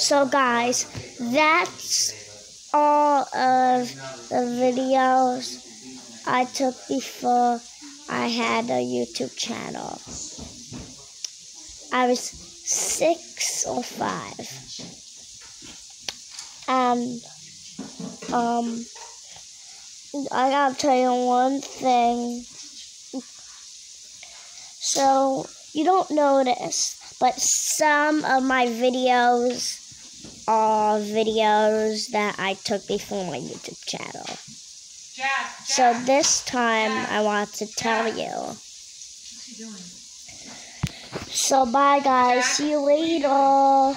So, guys, that's all of the videos I took before I had a YouTube channel. I was six or five. And, um, I gotta tell you one thing. So, you don't notice, but some of my videos are videos that I took before my YouTube channel. So this time I want to tell you. So bye guys, see you later.